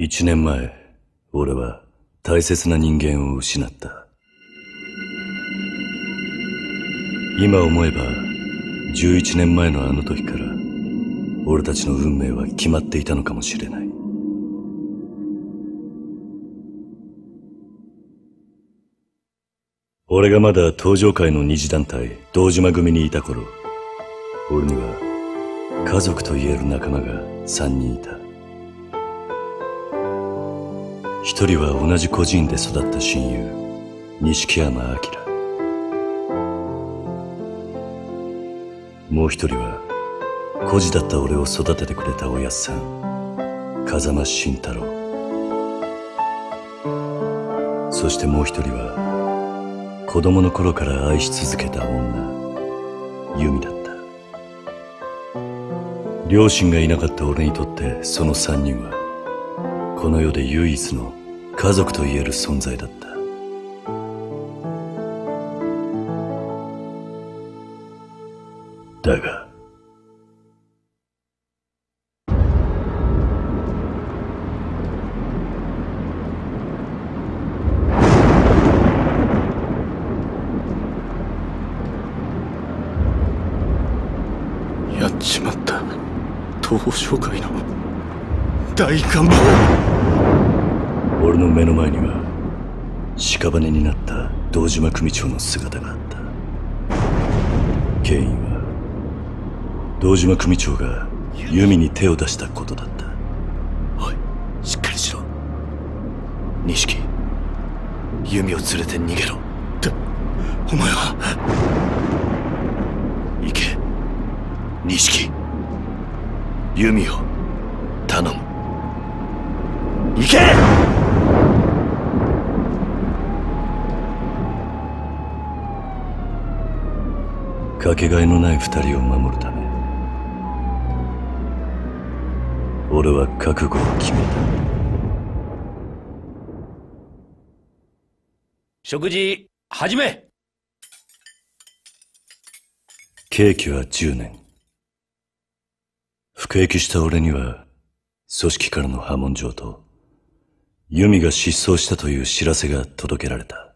一年前、俺は大切な人間を失った。今思えば、11年前のあの時から、俺たちの運命は決まっていたのかもしれない。俺がまだ東上会の二次団体、堂島組にいた頃、俺には家族と言える仲間が三人いた。一人は同じ孤児院で育った親友、錦山明。もう一人は、孤児だった俺を育ててくれたおやっさん、風間慎太郎。そしてもう一人は、子供の頃から愛し続けた女、由美だった。両親がいなかった俺にとってその三人は、この世で唯一の家族と言える存在だった。だが、やっちまった東方商会の大看板俺の目の前には屍になった堂島組長の姿があった。原因は堂島組長が弓に手を出したことだった。おいしっかりしろ。錦弓を連れて逃げろ。ってお前は行け。錦弓を頼む行け！かけがえのない二人を守るため。俺は覚悟を決めた。食事、始め！刑期は10年。服役した俺には組織からの破門状と弓が失踪したという知らせが届けられた。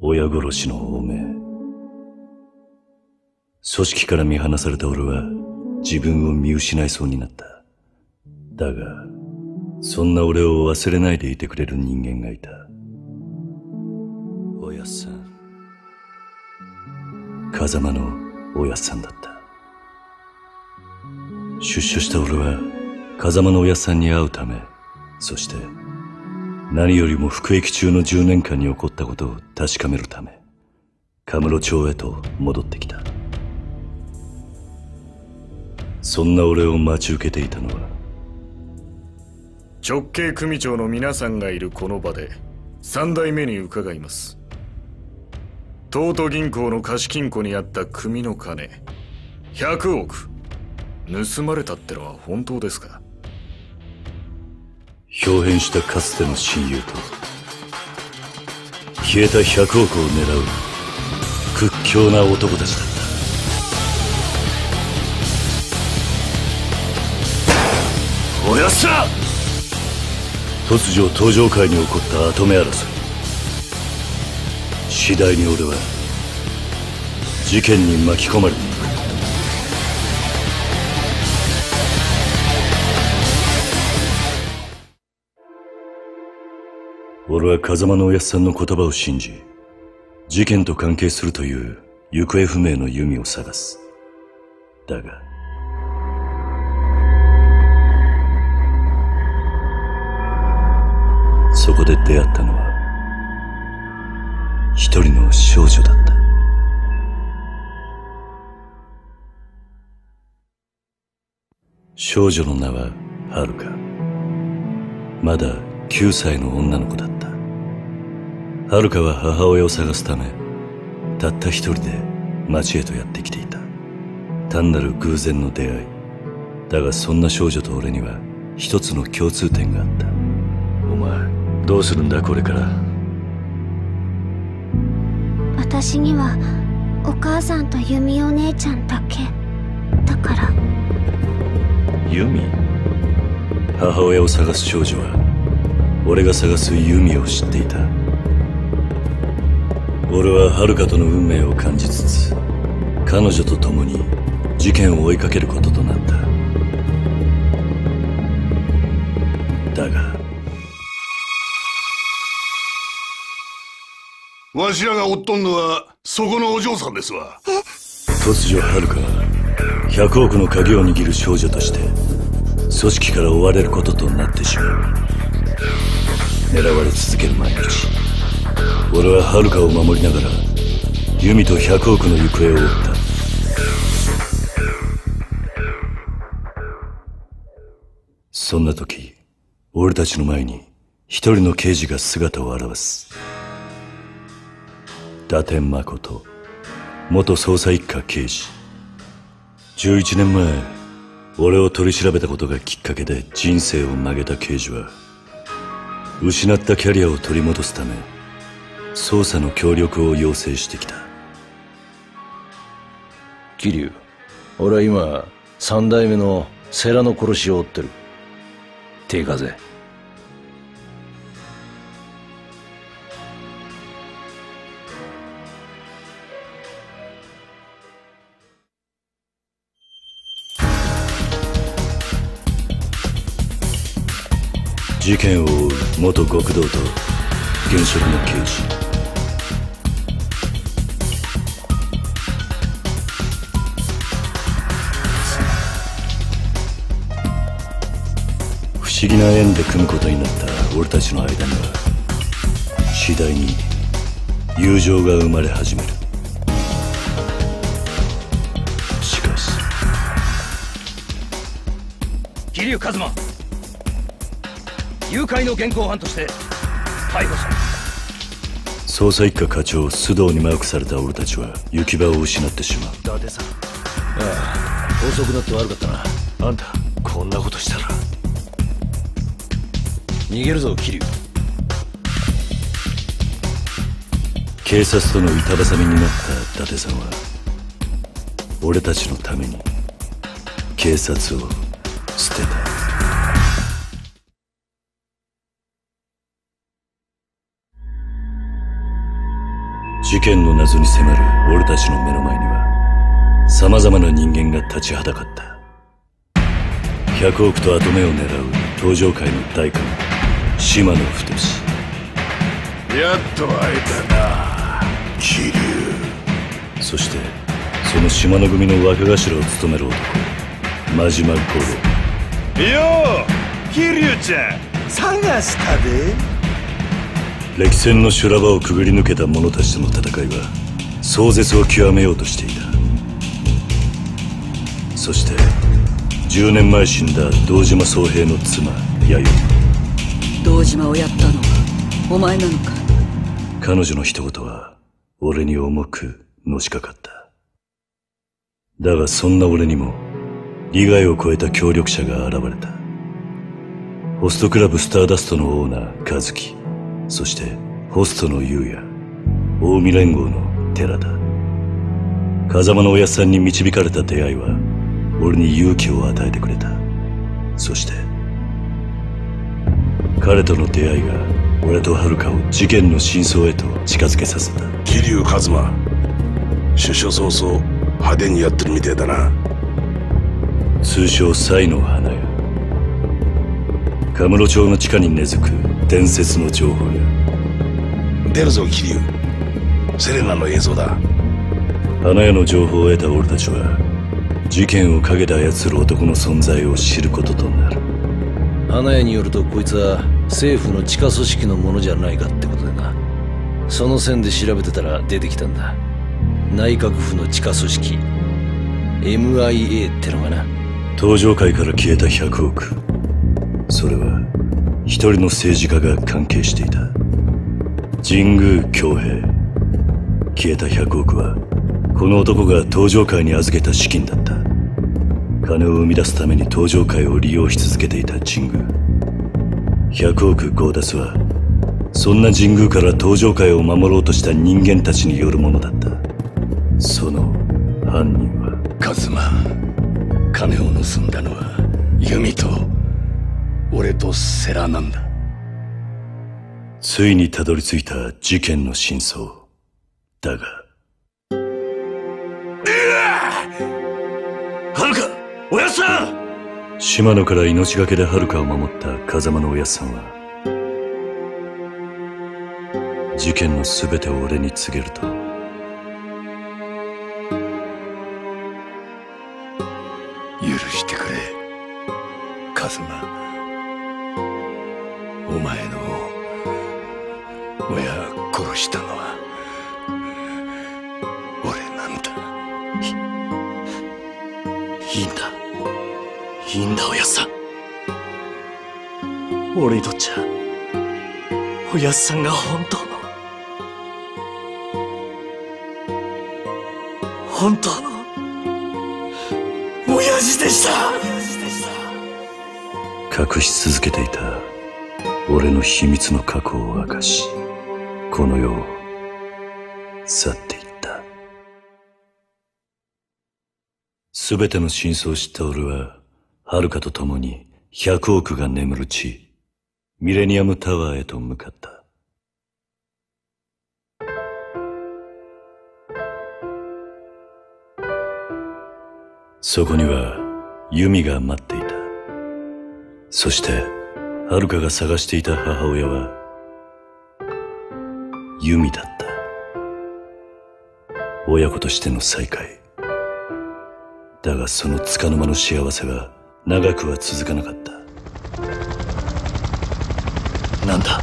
親殺しの汚名。組織から見放された俺は自分を見失いそうになった。だがそんな俺を忘れないでいてくれる人間がいた。おやっさん。風間のおやっさんだった。出所した俺は風間のおやっさんに会うためそして何よりも服役中の10年間に起こったことを確かめるためカムロ町へと戻ってきた。そんな俺を待ち受けていたのは直系組長の皆さんがいるこの場で三代目に伺います。東都銀行の貸金庫にあった組の金100億。盗まれたってのは本当ですか？表変したかつての親友と消えた100億を狙う屈強な男たちだった。おやっさん突如登場界に起こった跡目争い。次第に俺は事件に巻き込まれて俺は風間のおやっさんの言葉を信じ事件と関係するという行方不明の弓を探す。だがそこで出会ったのは一人の少女だった。少女の名ははるかまだ9歳の女の子だった。はるかは母親を探すためたった一人で町へとやってきていた。単なる偶然の出会い。だがそんな少女と俺には一つの共通点があった。お前どうするんだこれから？私にはお母さんと弓お姉ちゃんだけ。だから。ユミ母親を探す少女は俺が探すユミを知っていた。俺は遥との運命を感じつつ彼女と共に事件を追いかけることとなった。だがわしらが追っとんのはそこのお嬢さんですわ。突如遥は100億の鍵を握る少女として組織から追われることとなってしまう狙われ続ける毎日俺は遥を守りながらユミと100億の行方を追った。そんな時俺たちの前に一人の刑事が姿を現す。伊達誠元捜査一課刑事。11年前俺を取り調べたことがきっかけで人生を曲げた刑事は失ったキャリアを取り戻すため捜査の協力を要請してきた。桐生俺は今三代目の世良の殺しを追ってる。手風。事件を元極道と現職の刑事不思議な縁で組むことになった俺たちの間には次第に友情が生まれ始める。しかし。桐生一馬。誘拐の現行犯として逮捕する捜査一課課長須藤にマークされた俺たちは行き場を失ってしまう。伊達さん。ああ遅くなって悪かったな。あんたこんなことしたら。逃げるぞ桐生。警察との板挟みになった伊達さんは俺たちのために警察を捨てた事件の謎に迫る俺たちの目の前には様々な人間が立ちはだかった。100億と跡目を狙う登場界の大官島野太。やっと会えたな。桐生そしてその島の組の若頭を務める男真島五郎。よう桐生ちゃん。探したで歴戦の修羅場をくぐり抜けた者たちとの戦いは壮絶を極めようとしていた。そして10年前死んだ堂島宗平の妻弥生。堂島をやったのはお前なのか？彼女の一言は俺に重くのしかかった。だがそんな俺にも利害を超えた協力者が現れた。ホストクラブスターダストのオーナー和樹そしてホストの優也近江連合の寺田風間のおやっさんに導かれた出会いは俺に勇気を与えてくれた。そして彼との出会いが俺と遥を事件の真相へと近づけさせた。桐生一馬出所早々派手にやってるみてえだな。通称才の花屋。カムロ町の地下に根付く伝説の情報や。出るぞ桐生。セレナの映像だ。花屋の情報を得た俺たちは事件を陰で操る男の存在を知ることとなる。花屋によるとこいつは政府の地下組織のものじゃないかってことでな。その線で調べてたら出てきたんだ。内閣府の地下組織。MIA ってのがな。登場界から消えた100億。それは一人の政治家が関係していた。神宮恭平。消えた100億はこの男が登場界に預けた資金だった。金を生み出すために登場界を利用し続けていた神宮。100億強奪はそんな神宮から登場界を守ろうとした人間たちによるものだった。その犯人は。カズマ金を盗んだのは弓と俺と世良なんだ。ついにたどり着いた事件の真相。だが。はるかおやっさん！島野から命がけで遥を守った風間のおやっさんは事件の全てを俺に告げるといいんだおやっさん。俺にとっちゃおやっさんが本当の本当の親父でした。親父でした隠し続けていた俺の秘密の過去を明かしこの世を去っていった。全ての真相を知った俺は遥と共に100億が眠る地ミレニアムタワーへと向かった。そこにはユミが待っていた。そして遥が探していた母親はユミだった。親子としての再会。だがその束の間の幸せは長くは続かなかった。なんだ？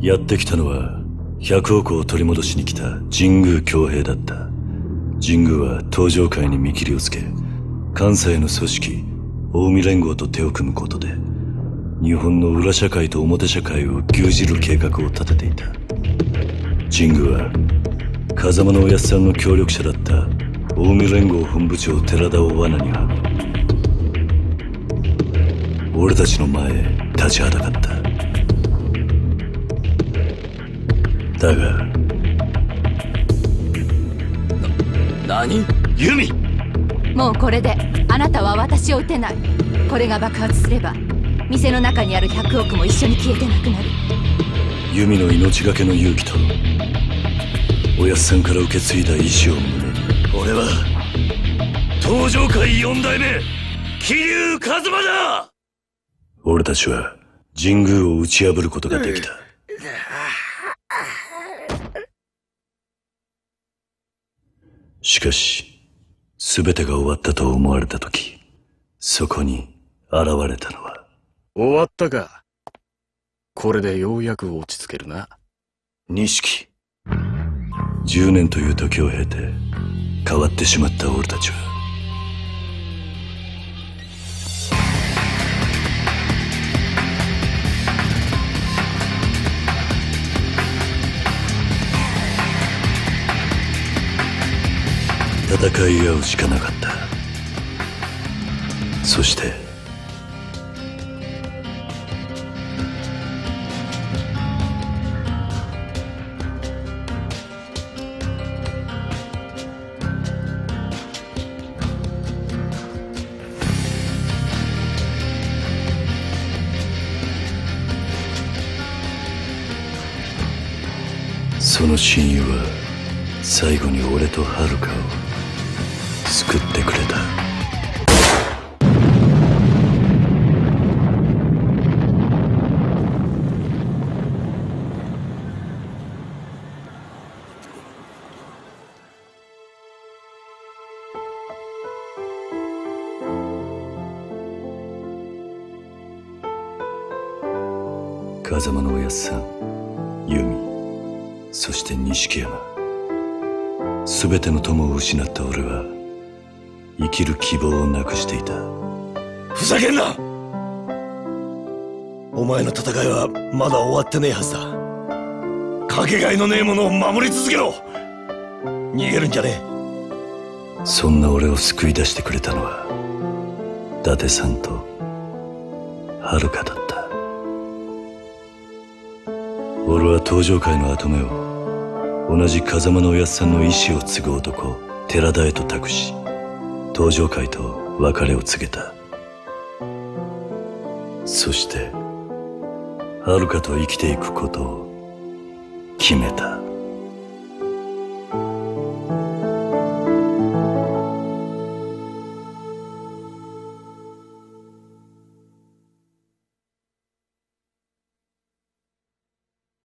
やってきたのは100億を取り戻しに来た神宮強兵だった。神宮は登場会に見切りをつけ関西の組織近江連合と手を組むことで日本の裏社会と表社会を牛耳る計画を立てていた。神宮は風間のおやっさんの協力者だった。近江連合本部長寺田を罠にはめ俺たちの前へ立ちはだかった。だが何？ユミ！もうこれであなたは私を撃てない。これが爆発すれば店の中にある100億も一緒に消えてなくなる。ユミの命がけの勇気とおやっさんから受け継いだ意志を俺は登場界四代目桐生一馬だ。俺たちは神宮を打ち破ることができた。しかし全てが終わったと思われた時そこに現れたのは。終わったか。これでようやく落ち着けるな。錦10年という時を経て変わってしまった俺たちは。戦い合うしかなかった。そしての親友は最後に俺と遥を救ってくれた。風間のおやっさん。そして錦山。全ての友を失った俺は生きる希望をなくしていた。ふざけんな！お前の戦いはまだ終わってねえはずだ。かけがえのねえものを守り続けろ！逃げるんじゃねそんな俺を救い出してくれたのは伊達さんと遥だった。俺は登場界の跡目を同じ風間のおやっさんの意志を継ぐ男寺田へと託し登場会と別れを告げた。そして遥と生きていくことを決めた。